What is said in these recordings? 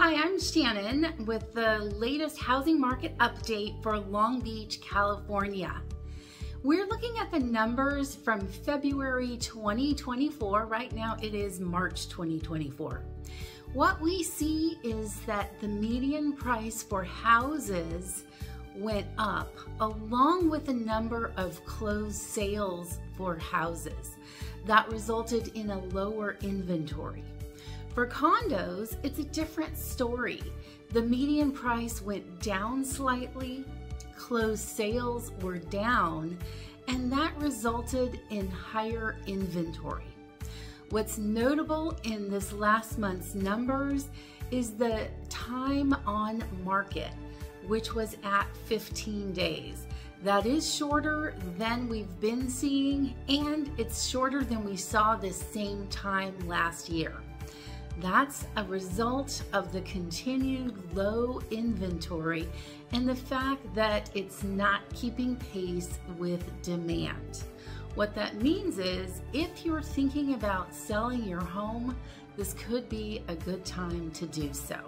Hi, I'm Shannon with the latest housing market update for Long Beach, California. We're looking at the numbers from February 2024. Right now it is March 2024. What we see is that the median price for houses went up along with the number of closed sales for houses. That resulted in a lower inventory. For condos, it's a different story. The median price went down slightly, closed sales were down, and that resulted in higher inventory. What's notable in this last month's numbers is the time on market, which was at 15 days. That is shorter than we've been seeing, and it's shorter than we saw this same time last year. That's a result of the continued low inventory and the fact that it's not keeping pace with demand. What that means is if you're thinking about selling your home, this could be a good time to do so.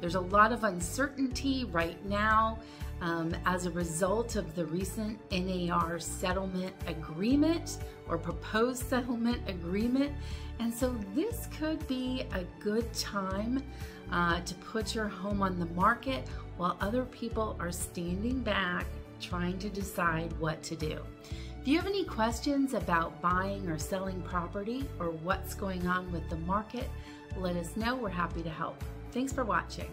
There's a lot of uncertainty right now um, as a result of the recent NAR settlement agreement or proposed settlement agreement. And so this could be a good time uh, to put your home on the market while other people are standing back trying to decide what to do. If you have any questions about buying or selling property or what's going on with the market, let us know. We're happy to help. Thanks for watching.